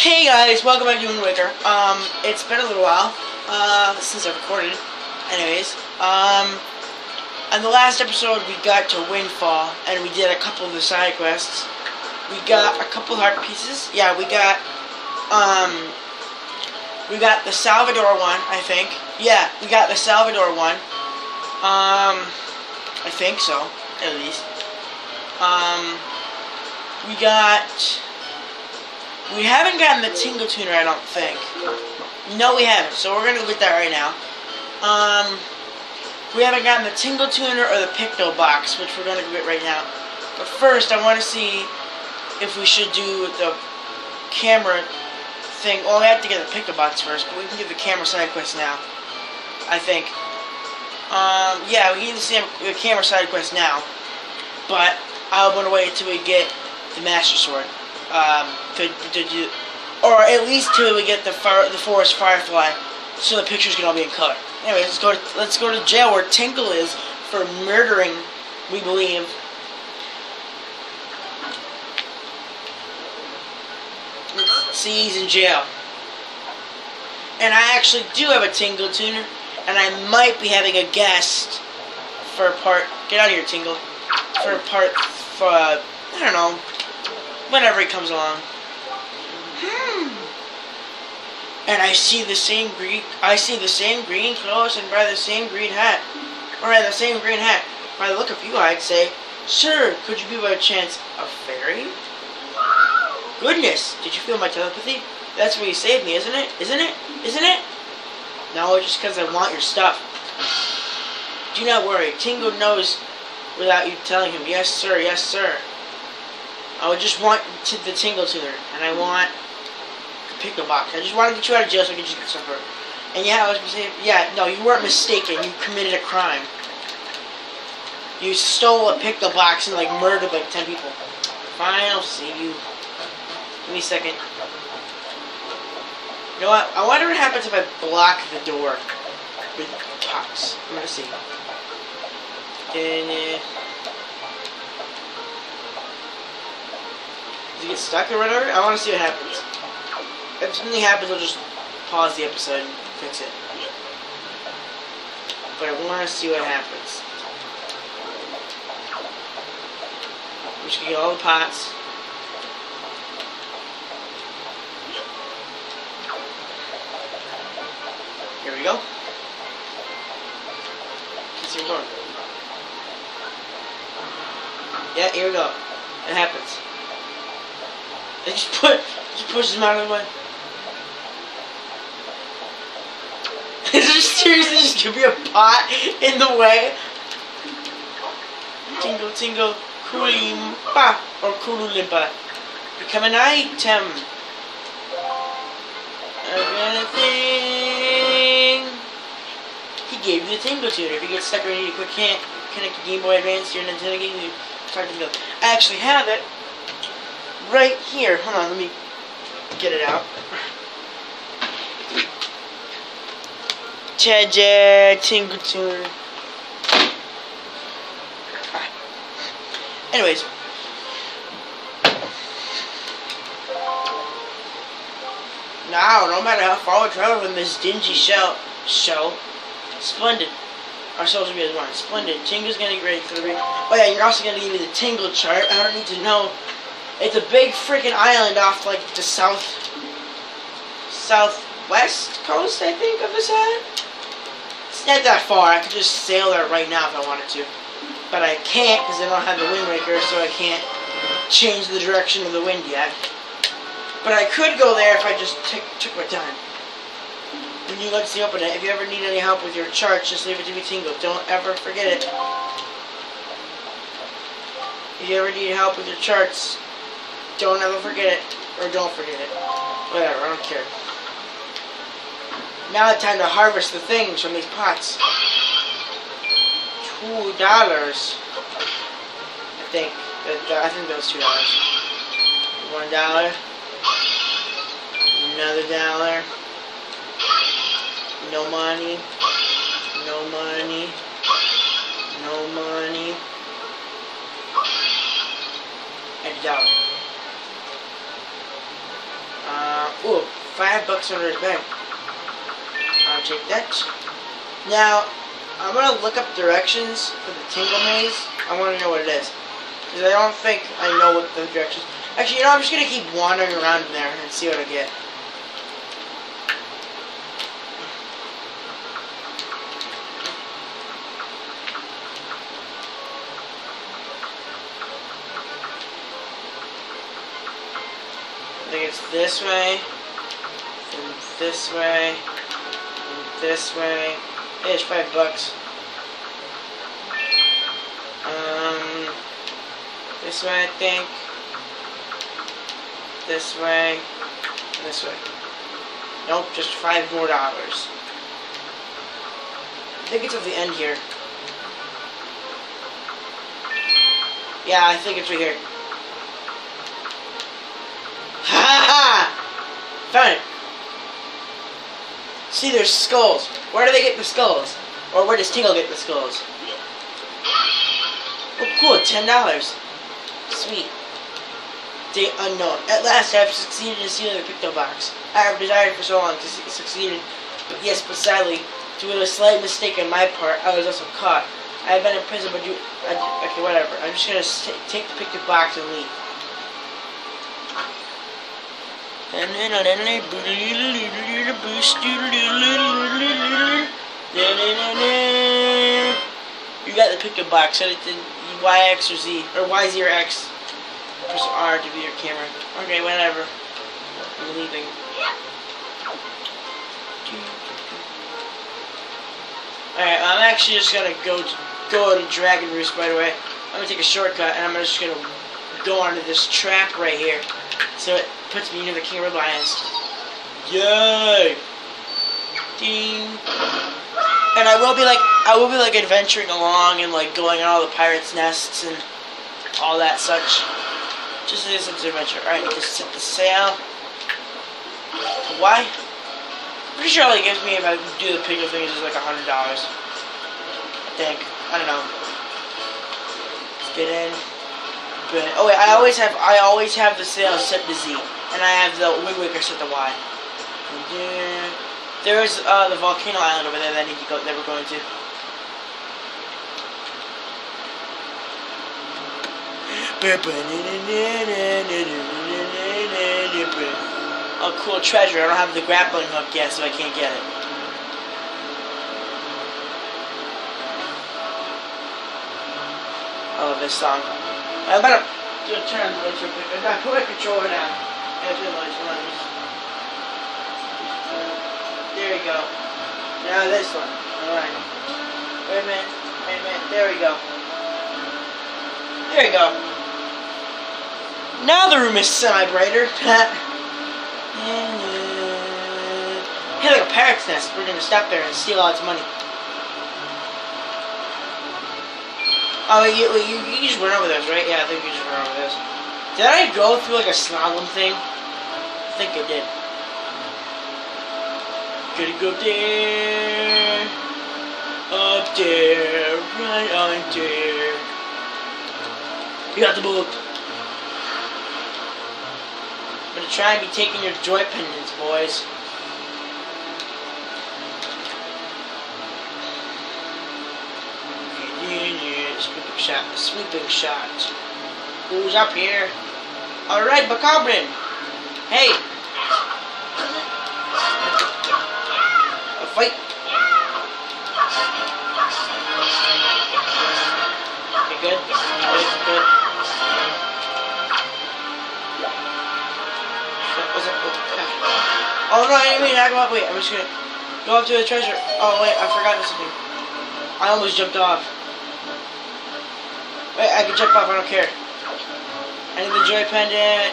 Hey guys, welcome back to Wind Waker. Um, it's been a little while, uh, since I recorded. Anyways, um, on the last episode we got to Windfall, and we did a couple of the side quests. We got a couple heart pieces. Yeah, we got, um, we got the Salvador one, I think. Yeah, we got the Salvador one. Um, I think so, at least. Um, we got we haven't gotten the Tingle Tuner, I don't think. No, we haven't. So we're gonna get that right now. Um, we haven't gotten the Tingle Tuner or the Picto Box, which we're gonna get right now. But first, I want to see if we should do the camera thing. Well, we have to get the Picto Box first, but we can get the camera side quest now. I think. Um, yeah, we need to see the camera side quest now. But I want to wait until we get the Master Sword um, to, to do, or at least till we get the fire, the forest firefly, so the pictures can all be in color. Anyway, let's go. To, let's go to jail where Tingle is for murdering. We believe. See, he's in jail. And I actually do have a Tingle tuner, and I might be having a guest for a part. Get out of here, Tingle. For a part. For uh, I don't know whenever he comes along. Hmm. And I see the same green. I see the same green clothes and wear the same green hat, or the same green hat. By the look of you, I'd say, Sir, could you be by chance a fairy? Goodness, did you feel my telepathy? That's where you saved me, isn't it? Isn't it? Isn't it? No, just because I want your stuff. Do not worry. Tingle knows without you telling him. Yes, sir. Yes, sir. I would just want the Tingle Tuner, and I want the Picto Box. I just want to get you out of jail so I can just get some And yeah, I was say, yeah, no, you weren't mistaken. You committed a crime. You stole a Picto Box and like murdered like ten people. Fine, I'll see you. Give me a second. You know what? I wonder what happens if I block the door with pots. I'm gonna see. And, uh, He get stuck or whatever? I want to see what happens. If something happens, I'll just pause the episode and fix it. But I want to see what happens. We should get all the pots. Here we go. Let's See going. Yeah, here we go. It happens. It just put just pushes him out of the way. Is there seriously just gonna be a pot in the way? Tingle tingle kulimpa or kululimpa. Become an item. Of anything. He gave you the tingle tuner. If you get stuck or need a quick can't connect your Game Boy Advance to your Nintendo game, you start to the I actually have it right here. Hold on, let me get it out. Cheja Tingle. Anyways. Now, no matter how far we travel from this dingy shell, show, splendid. Our souls will be as one. Splendid. Tingle's gonna for the Oh yeah, you're also gonna give me the tingle chart. I don't need to know it's a big freaking island off like the south, southwest coast, I think, of this island. It's not that far. I could just sail there right now if I wanted to. But I can't because I don't have the Wind so I can't change the direction of the wind yet. But I could go there if I just took my time. When you let me open it, if you ever need any help with your charts, just leave it to me tingle. Don't ever forget it. If you ever need help with your charts, don't ever forget it. Or don't forget it. Whatever, I don't care. Now it's time to harvest the things from these pots. Two dollars. I think. Uh, I think that was two dollars. One dollar. Another dollar. No money. No money. No money. And a dollar. Uh, Ooh, five bucks under his bag. I'll take that. Now, I'm gonna look up directions for the Tingle Maze. I want to know what it is. Because I don't think I know what the directions... Actually, you know, I'm just gonna keep wandering around in there and see what I get. It's this way, and this way, and this way. Hey, it's five bucks. Um, this way, I think. This way, this way. Nope, just five more dollars. I think it's at the end here. Yeah, I think it's right here. Found it. See, there's skulls. Where do they get the skulls? Or where does Tingle get the skulls? Oh, cool, ten dollars. Sweet. Date unknown. At last, I have succeeded in stealing the picto box. I have desired for so long to succeed. But yes, but sadly, due to a slight mistake on my part, I was also caught. I have been in prison, but you. I, okay, whatever. I'm just gonna take the picto box and leave. You got the Picto Box. To Y X or Z or Y Z or X. Press R to view your camera. Okay, whatever. I'm leaving. Alright, I'm actually just gonna go to, go to Dragon Roost. By the way, I'm gonna take a shortcut and I'm just gonna go onto this trap right here. So puts me near the King of Lions. Yay! Ding. And I will be like, I will be like adventuring along and like going on all the pirates' nests and all that such. Just as an adventure. Alright, just set the sail. Why? Pretty sure all it gives me if I do the piglet thing is like a hundred dollars. I think. I don't know. Let's get in. Oh wait, I always have I always have the sail set to Z, and I have the Wind Waker set to Y. There's uh, the volcano island over there that I need to go that we're going to. A cool treasure. I don't have the grappling hook yet, so I can't get it. I love this song. About to do a turn the lights real quick. I gotta put my controller down. Yeah, the lights on. There we go. Now this one. Alright. Wait a minute. Wait a minute. There we go. There we go. Now the room is semi-brighter. Hey, like a parrot's nest. We're gonna stop there and steal all its money. Oh, you, you, you just went over those, right? Yeah, I think you just went over those. Did I go through like a slalom thing? I think I did. Gotta go up there. Up there. Right on there. You got the book. I'm gonna try and be taking your joy pendants, boys. Sweeping shot, sweeping shot. Who's up here? Alright, Bokoblin. Hey. A fight. Okay, good. Good, good. Oh no, I didn't mean to up. Wait, I'm just gonna go up to the treasure. Oh wait, I forgot something. I almost jumped off. Wait, I can jump off, I don't care. I need the joy pendant.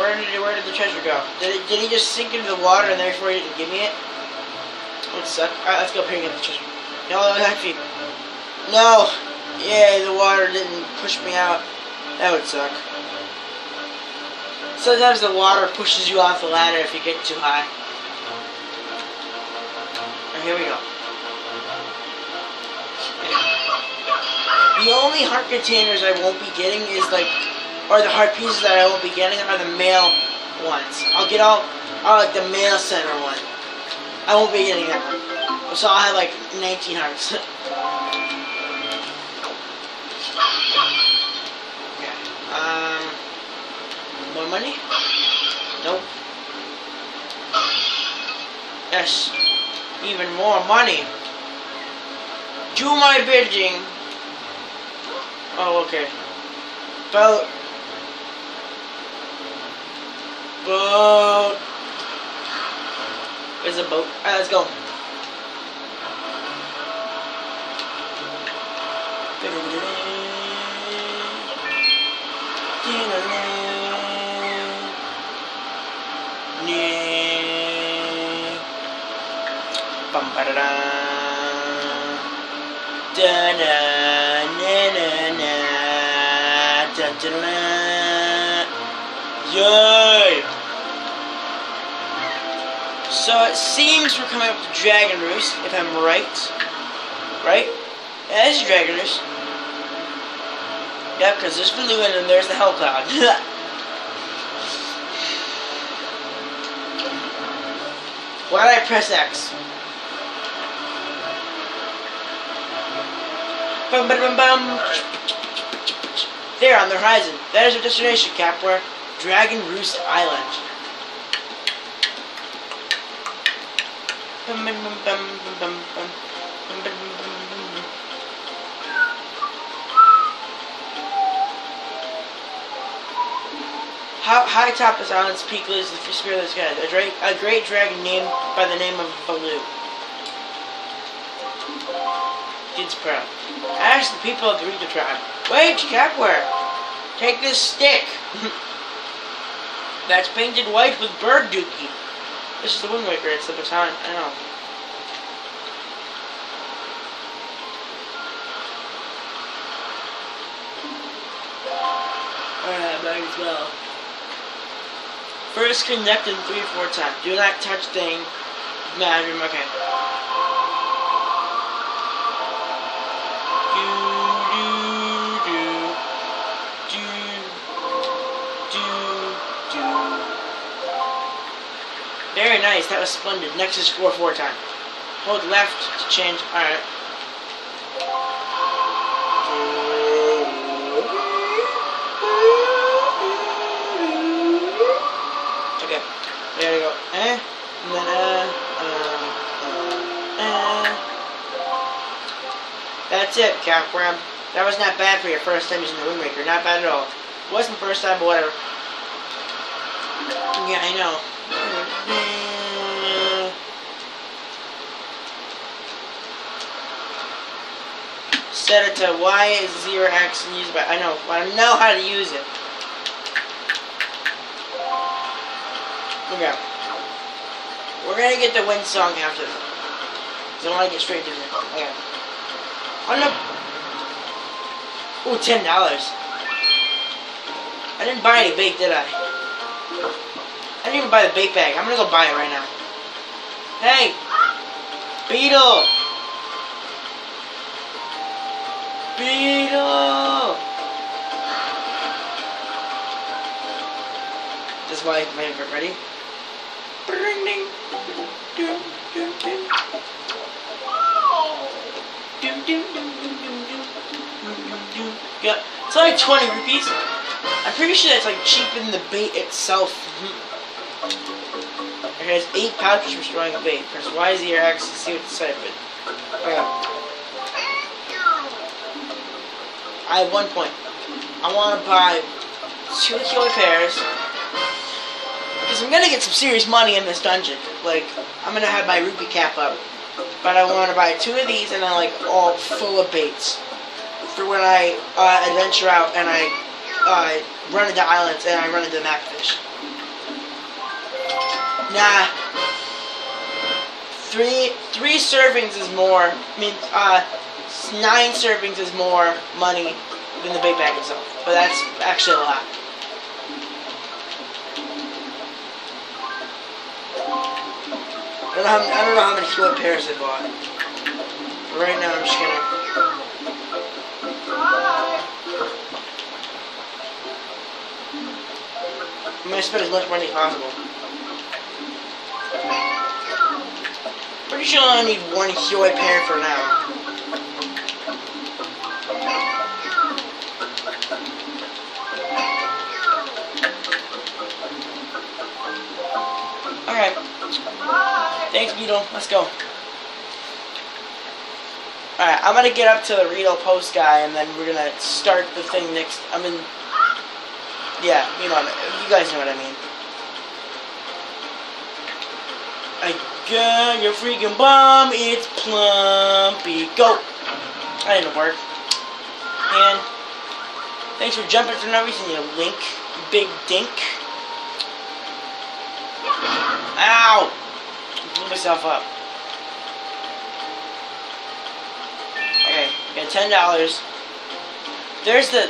Where did where did the treasure go? Did it, did he just sink into the water and therefore he didn't give me it? That suck. Alright, let's go up here and get the treasure. No, actually. No! Yeah, the water didn't push me out. That would suck. Sometimes the water pushes you off the ladder if you get too high. And here we go. The only heart containers I won't be getting is like, or the heart pieces that I won't be getting are the male ones. I'll get all, all like the mail center one. I won't be getting that one. So I'll have like 19 hearts. Um, more money? Nope. Yes. Even more money. Do my bidding. Oh, okay. Boat. Boat. There's a boat. Alright, let's go. Yay! So it seems we're coming up to Dragon Roost, if I'm right. Right? Yeah, Dragon Roost. Yep, because there's Valuin and there's the Hell Cloud. Why did I press X? Bum, bum, bum, bum. There on the horizon. That is our destination, Capware. Dragon Roost Island. How high top is island's peak lives the spirit of the sky. A, dra- a great dragon named by the name of Valoo. Kid's proud. Ask the people of the Rito tribe. Wait, Capware! Take this stick! That's painted white with bird dookie. This is the Wind Waker, it's the baton. I know. Alright, might as well. First connect in 3 4 times. Do not touch thing. Magic, okay. Nice, that was splendid. Next is 4 4 time. Hold left to change. Alright. Okay, there go. Eh, uh, uh, uh. That's it, Capram. That was not bad for your first time using the Wind Waker. Not bad at all. Wasn't the first time, but whatever. Yeah, I know. Set it to Y is zero X and use it by I know, but I know how to use it. Okay. We're gonna get the wind song after this. Cause I wanna get straight to it. Okay. Oh, I'm gonna Ooh, ten dollars. I didn't buy any bait, did I? I didn't even buy the bait bag. I'm gonna go buy it right now. Hey! Beetle! This is why my favorite. Ready? Ding, ding. Dum, dum, dum. Dum, dum, dum, dum, dum, dum. Dum, dum. Yeah, it's like 20 rupees. I'm pretty sure that's like cheaper than the bait itself. It has 8 pouches for storing a bait. Press Y, Z, or X to see what the side of it. I have one point. I want to buy two killer pairs. Because I'm going to get some serious money in this dungeon. Like, I'm going to have my rupee cap up. But I want to buy two of these and then, like, all full of baits. For when I uh, adventure out and I uh, run into islands and I run into macfish. Nah. Three three servings is more. I mean, uh, nine servings is more money than the bait bag itself. But that's actually a lot. I don't know how, I don't know how many kilo pairs I bought. But right now I'm just gonna. I'm gonna spend as much money as possible. Pretty sure I only need one Hyoi Pear for now. Thanks, Beetle. Let's go. Alright, I'm gonna get up to the Rito Post guy and then we're gonna start the thing next. I mean, yeah, you know, what I- you guys know what I mean. I got your freaking bomb, it's Plumpy. Go! That didn't work. And thanks for jumping for no reason, you link. Big dink. Ow! Myself up. Okay, got ten dollars. There's the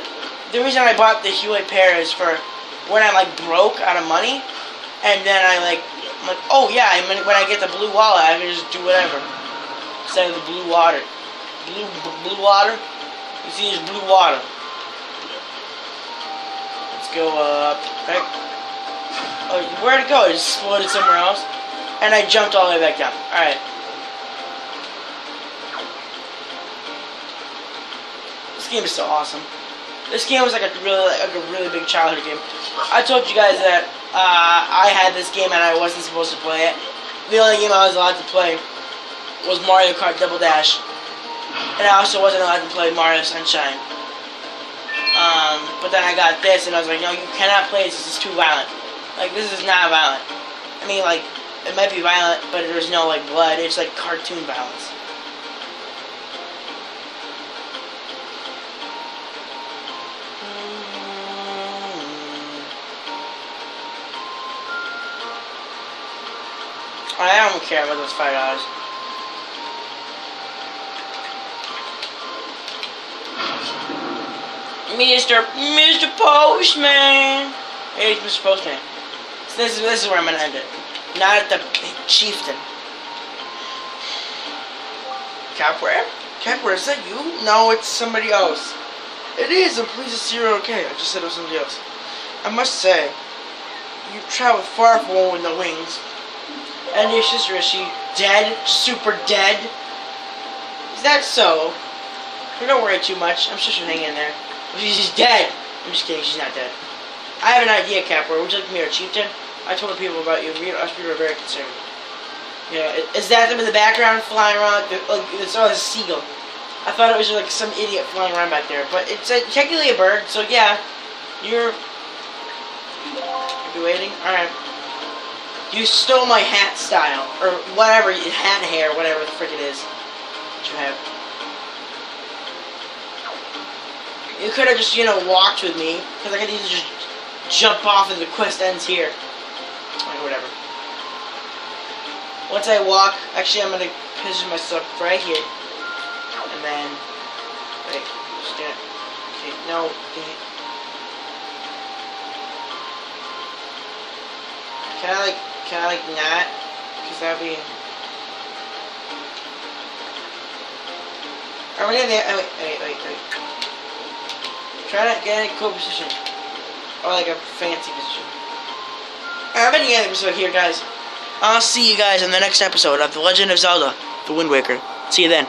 the reason I bought the Hyoi Pear is for when I'm like broke out of money, and then I like I'm like oh yeah, I when I get the blue wallet I can just do whatever instead of the blue water. Blue blue water. You see, there's blue water. Let's go up. Right. Oh, where'd it go? It just exploded somewhere else. And I jumped all the way back down. Alright. This game is so awesome. This game was like a really, like a really big childhood game. I told you guys that uh, I had this game and I wasn't supposed to play it. The only game I was allowed to play was Mario Kart Double Dash, and I also wasn't allowed to play Mario Sunshine. Um, but then I got this, and I was like, no, you cannot play this. This is too violent. Like this is not violent. I mean, like it might be violent, but there's no like blood. It's like cartoon violence. I don't care about those five dollars. Mr. Mr. Postman. Hey, Mr. Postman. So this is this is where I'm gonna end it. Not at the chieftain. Capware? Capware, is that you? No, it's somebody else. It is, and please zero okay. I just said it was somebody else. I must say, you traveled far from one with the wings. And your sister, is she dead? Super dead? Is that so? Don't worry too much. I'm sure she'll hang in there. She's dead. I'm just kidding, she's not dead. I have an idea, Capware. Would you like to meet our chieftain? I told the people about you. We, us people are very concerned. Yeah, is that them in the background flying around? Like, it's all a seagull. I thought it was just like some idiot flying around back there, but it's uh technically a bird. So yeah, you're. You waiting? All right. You stole my hat style, or whatever, hat hair, whatever the frick it is that you have. You could have just, you know, walked with me, because I could either just jump off and the quest ends here. Like, whatever. Once I walk, actually I'm gonna position myself right here. And then, wait, stand, okay, no. Can I like, can I like not? Because that'd be... Are we in the, oh, wait, wait, wait, wait. Try to get in a cool position. Or like a fancy position. Ending the episode here, guys. I'll see you guys in the next episode of The Legend of Zelda, The Wind Waker. See you then.